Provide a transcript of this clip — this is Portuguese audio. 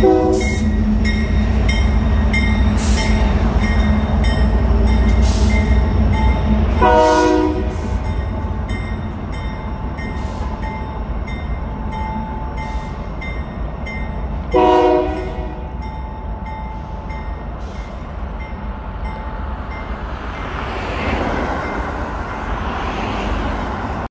Música